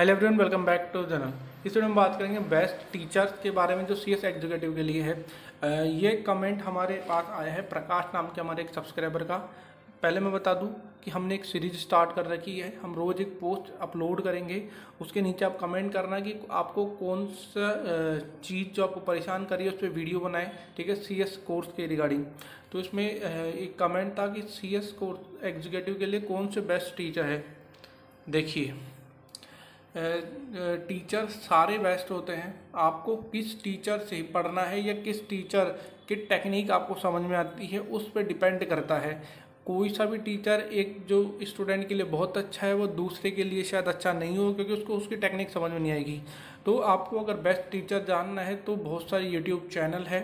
Hello everyone welcome back to channel इस video में बात करेंगे बेस्ट टीचर्स के बारे में, जो सी एस एग्जीक्यूटिव के लिए है। ये कमेंट हमारे पास आया है प्रकाश नाम के हमारे एक सब्सक्राइबर का। पहले मैं बता दूँ कि हमने एक सीरीज़ स्टार्ट कर रखी है। हम रोज़ एक पोस्ट अपलोड करेंगे। उसके नीचे आप कमेंट करना कि आपको कौन सा चीज़ जो आपको परेशान करी है, उस पर वीडियो बनाए, ठीक है सी एस कोर्स के रिगार्डिंग तो इसमें एक कमेंट था कि सी एस कोर्स एग्जीक्यूटिव के लिए कौन से बेस्ट टीचर है? देखिए। टीचर सारे बेस्ट होते हैं। आपको किस टीचर से पढ़ना है या किस टीचर की टेक्निक आपको समझ में आती है, उस पर डिपेंड करता है। कोई सा भी टीचर एक जो स्टूडेंट के लिए बहुत अच्छा है, वो दूसरे के लिए शायद अच्छा नहीं हो, क्योंकि उसको उसकी टेक्निक समझ में नहीं आएगी। तो आपको अगर बेस्ट टीचर जानना है तो बहुत सारे यूट्यूब चैनल है।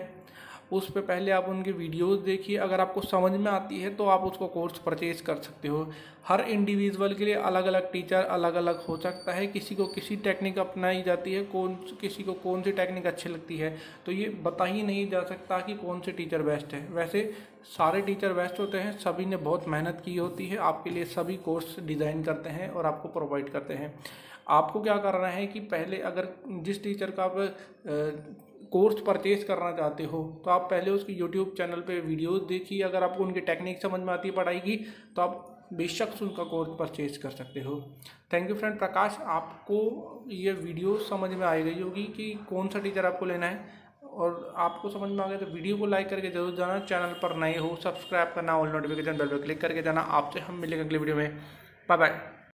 उस पर पहले आप उनकी वीडियोस देखिए। अगर आपको समझ में आती है तो आप उसको कोर्स परचेज कर सकते हो। हर इंडिविजुअल के लिए अलग अलग टीचर अलग अलग हो सकता है। किसी को किसी टेक्निक अपनाई जाती है, कौन, किसी को कौन सी टेक्निक अच्छी लगती है। तो ये बता ही नहीं जा सकता कि कौन से टीचर बेस्ट है। वैसे सारे टीचर बेस्ट होते हैं, सभी ने बहुत मेहनत की होती है, आपके लिए सभी कोर्स डिज़ाइन करते हैं और आपको प्रोवाइड करते हैं। आपको क्या करना है कि पहले अगर जिस टीचर का आप कोर्स परचेज करना चाहते हो तो आप पहले उसकी यूट्यूब चैनल पे वीडियोस देखिए। अगर आपको उनकी टेक्निक समझ में आती है पढ़ाई की तो आप बेशक उनका कोर्स परचेज कर सकते हो। थैंक यू फ्रेंड प्रकाश, आपको ये वीडियो समझ में आ गई होगी कि कौन सा टीचर आपको लेना है। और आपको समझ में आ गया तो वीडियो को लाइक करके ज़रूर जाना। चैनल पर नए हो सब्सक्राइब करना ऑल नोटिफिकेशन बेल पर क्लिक करके जाना। आपसे हम मिलेंगे अगले वीडियो में। Bye bye